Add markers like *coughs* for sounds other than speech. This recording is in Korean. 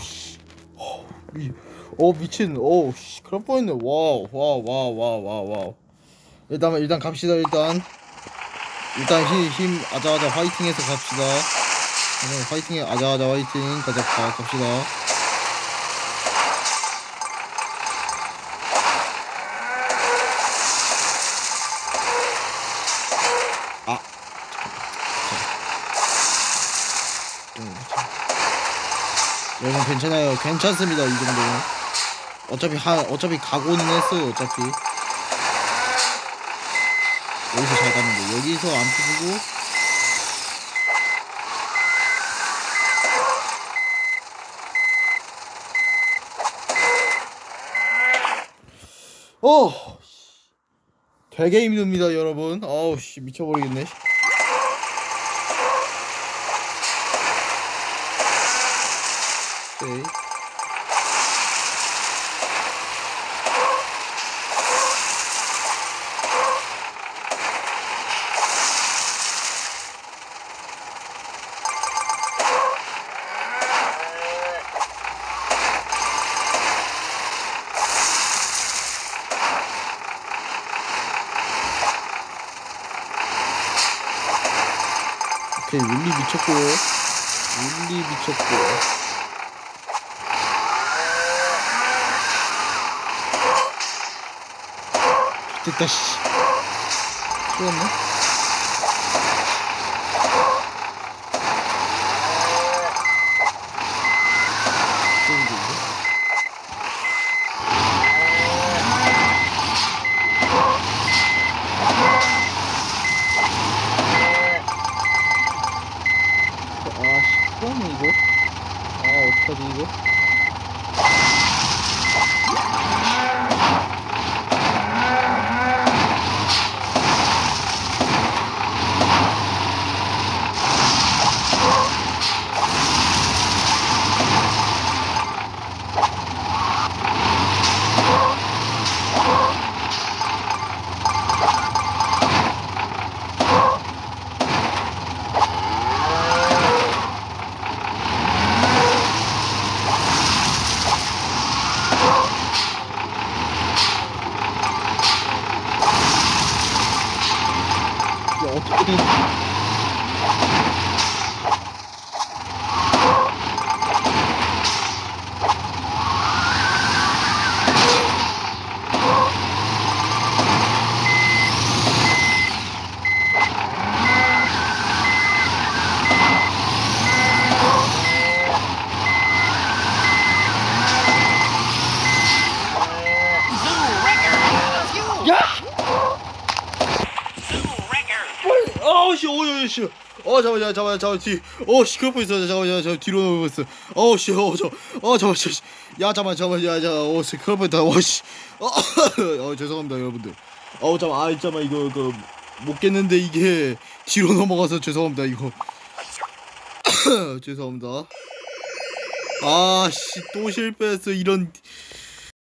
씨. 어, 미, 어 미친, 어, 씨, 그럴 뻔했네. wow, wow, wow, wow, wow, wow. 일단 일단 갑시다. 일단 일단 힘, 힘 아자아자 화이팅해서 갑시다. 네, 화이팅해 아자아자 화이팅 가자 가, 갑시다. 여러분 괜찮아요. 괜찮습니다. 이 정도는. 어차피 하 어차피 가고는 했어요. 어차피. 여기서 잘 가는데 여기서 안 부수고 어 되게 힘듭니다 여러분 어우 씨 미쳐버리겠네 오케이 오케이 윌리 미쳤고 윌리 미쳤고 됐다 씨 죽었네 아씨 또하네 이거 아 어떡하지 이거 야 어떻게든 야! 빨리 아우씨. 어우씨 어 잠깐만 잠깐만 잠깐만 뒤. 어 씨 그럴 뻔했어 잠깐만 잠깐만 뒤로 넘어갔어. 어우씨 어 저 어 잠깐만 씨. 야 잠깐만 잠깐만 야자 어씨 그럴 뻔했다. 어 씨. 어, *laughs* 어 죄송합니다 여러분들. 어우 잠깐 아 잠깐만 이거 그 못 깼는데 이게 뒤로 넘어가서 죄송합니다 이거. *coughs* 죄송합니다. 아 씨 또 실패했어. 이런